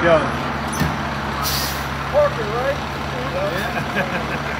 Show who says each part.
Speaker 1: we go.
Speaker 2: Parker, right?
Speaker 1: Yeah.